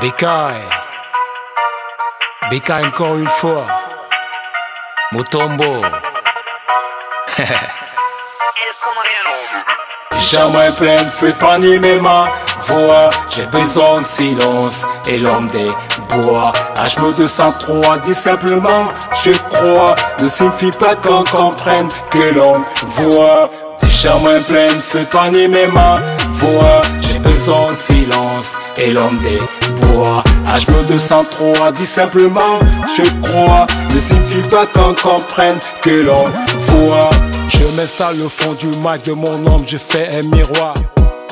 Bekai. Bekai encore une fois. Motombo. Jamais plein feu pas ni mes mains voix J'ai besoin de silence et l'homme des bois HME 203 dit simplement je crois Ne signifie pas qu'on comprenne que l'on voit Jamais plein feu pas ni mes mains voix De silence et l'homme des bois. HME 203 dit simplement je crois. Ne signifie pas qu'on comprenne que l'on voit. Je m'installe au fond du mag de mon homme, je fais un miroir.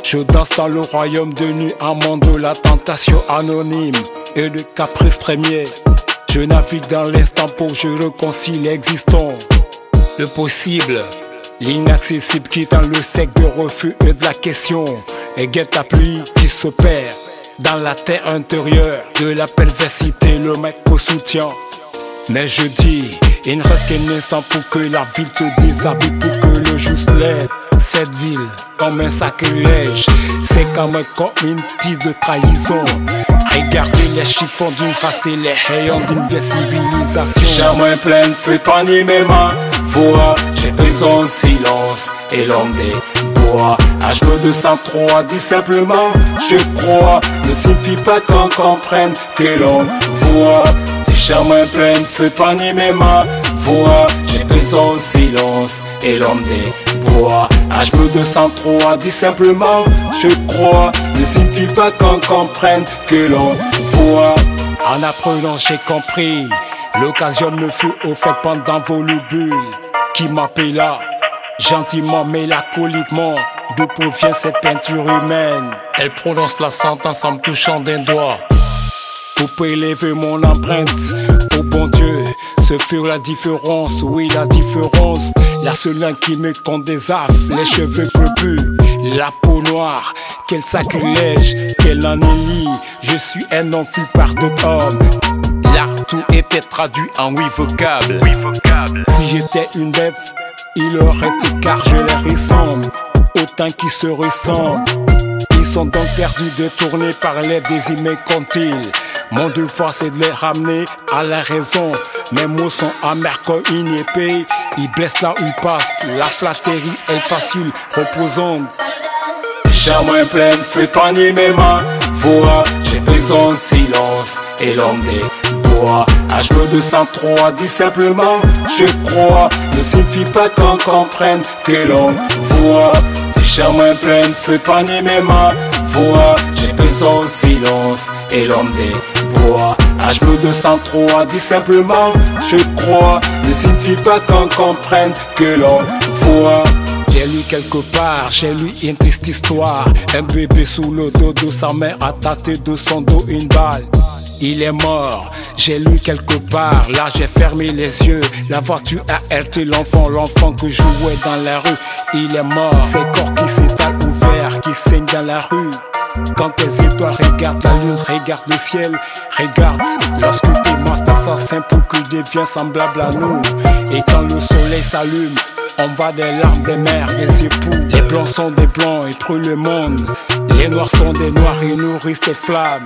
Je danse dans le royaume de nuit, un monde de la tentation anonyme. Et de caprice premier. Je navigue dans l'instant pour je reconcilie l'existant, le possible, l'inaccessible qui dans le sec de refus et de la question. Et guette la pluie qui se perd dans la terre intérieure de la perversité, le mec au soutien. Mais je dis, il ne reste qu'un instant pour que la ville se déshabille, pour que le jour se lève. Cette ville, comme un sacrilège, c'est comme un une tisse de trahison. Regardez les chiffons d'une race et les rayons d'une vieille civilisation. Jamais plein, fais pas mes. Voix, j'ai besoin de silence et l'homme des bois. HME 203 dit simplement, je crois, ne signifie pas qu'on comprenne que l'on voit. Jamais plein, fais pas ni mes mains. Voix, j'ai besoin de silence et l'homme des bois. HME 203 dit simplement, je crois, ne signifie pas qu'on comprenne que l'on voit. En apprenant, j'ai compris. L'occasion me fut offerte pendant vos lubules qui m'appela gentiment, mélancoliquement. D'où provient cette peinture humaine Elle prononce la sentence en me touchant d'un doigt. Pour élever mon empreinte, oh bon Dieu, ce fut la différence, oui la différence. La seule qui me compte des affres, les cheveux crepus, la peau noire, quel sacrilège, quel ennemi. Je suis un enfant par d'autres hommes. Traduit en huit vocables. Si j'étais une bête, il aurait été car je les ressemble. Autant qui se ressemblent. Ils sont donc perdus, détournés par les mécontiles. Mon devoir c'est de les ramener à la raison. Mes mots sont amers comme une épée. Ils blessent là où ils passent. La flatterie est facile, reposante. Jamais plein, fais pas ni mes mains. Voix, j'ai besoin de silence et l'homme bois. HME 203 dit simplement, je crois. Ne signifie pas qu'on comprenne que l'on voit. Jamais plein, fais pas ni mes mains. Voix, j'ai besoin de silence et l'homme des bois. HME 203 dit simplement, je crois. Ne signifie pas qu'on comprenne que l'on voit. J'ai lu quelque part, j'ai lu une triste histoire. Un bébé sous le dos de sa mère a tâté de son dos une balle. Il est mort, j'ai lu quelque part, là j'ai fermé les yeux. La voiture a heurté l'enfant, l'enfant que jouait dans la rue. Il est mort, ses corps qui s'étalent ouverts, qui saignent dans la rue. Quand tes étoiles regardent la lune, regarde le ciel, regarde lorsque tes monstres assassins pour qu'ils deviennent semblables à nous. Et quand le soleil s'allume, on voit des larmes des mères, des époux. Les blancs sont des blancs et trop le monde. Les noirs sont des noirs et nourrissent des flammes.